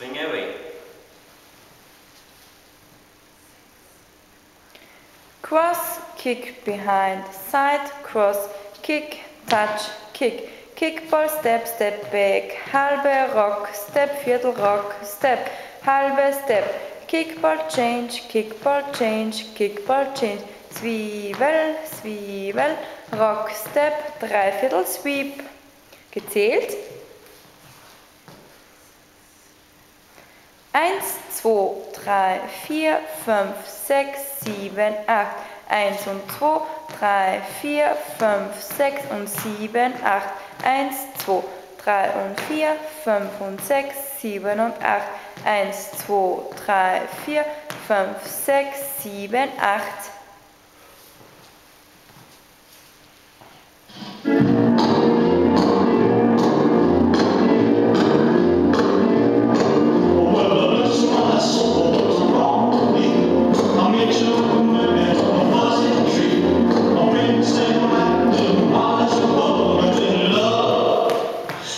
Swing away. Cross, kick behind, side, cross, kick, touch, kick. Kick, ball, step, step back, halbe rock, step, viertel rock, step, halbe step. Kick, ball, change, kick, ball, change, kick, ball, change. Zwiebel, Zwiebel, rock, step, dreiviertel sweep. Gezählt. Eins, zwei, drei, vier, fünf, sechs, sieben, acht. Eins und zwei, drei, vier, fünf, sechs und sieben, acht. Eins, zwei, drei und vier, fünf und sechs, sieben und acht. Eins, zwei, drei, vier, fünf, sechs, sieben, acht.